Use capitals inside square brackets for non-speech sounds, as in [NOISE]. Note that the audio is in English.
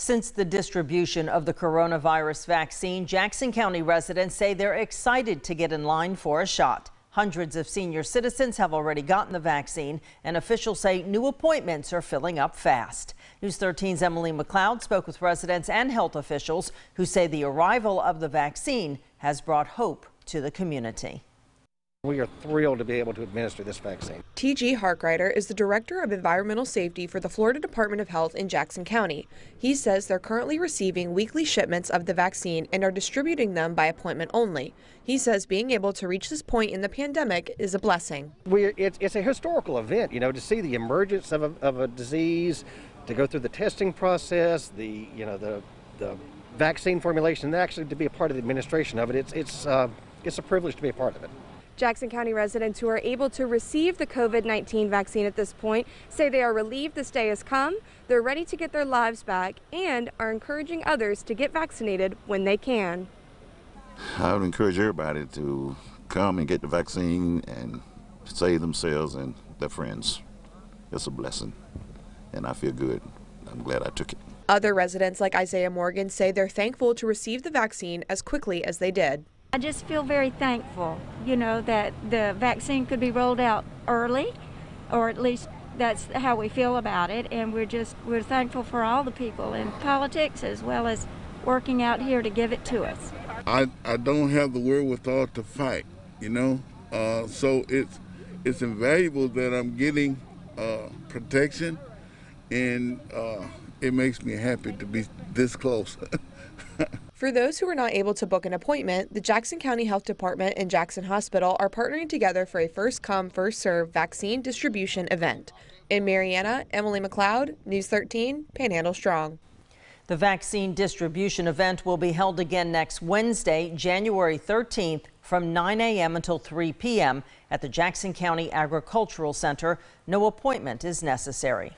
Since the distribution of the coronavirus vaccine, Jackson County residents say they're excited to get in line for a shot. Hundreds of senior citizens have already gotten the vaccine, and officials say new appointments are filling up fast. News 13's Emily McLeod spoke with residents and health officials who say the arrival of the vaccine has brought hope to the community. We are thrilled to be able to administer this vaccine. T.G. Harkrider is the Director of Environmental Safety for the Florida Department of Health in Jackson County. He says they're currently receiving weekly shipments of the vaccine and are distributing them by appointment only. He says being able to reach this point in the pandemic is a blessing. We, it's, it's a historical event, you know, to see the emergence of a, of a disease, to go through the testing process, the, you know, the, the vaccine formulation, and actually to be a part of the administration of it. It's, it's, uh, it's a privilege to be a part of it. Jackson County residents who are able to receive the COVID 19 vaccine at this point say they are relieved this day has come, they're ready to get their lives back, and are encouraging others to get vaccinated when they can. I would encourage everybody to come and get the vaccine and save themselves and their friends. It's a blessing, and I feel good. I'm glad I took it. Other residents, like Isaiah Morgan, say they're thankful to receive the vaccine as quickly as they did. I just feel very thankful, you know, that the vaccine could be rolled out early, or at least that's how we feel about it. And we're just, we're thankful for all the people in politics as well as working out here to give it to us. I, I don't have the wherewithal to fight, you know, uh, so it's, it's invaluable that I'm getting uh, protection and uh, it makes me happy to be this close. [LAUGHS] For those who are not able to book an appointment, the Jackson County Health Department and Jackson Hospital are partnering together for a first come, first serve vaccine distribution event. In Marianna, Emily McLeod, News 13, Panhandle Strong. The vaccine distribution event will be held again next Wednesday, January 13th from 9 a.m. until 3 p.m. at the Jackson County Agricultural Center. No appointment is necessary.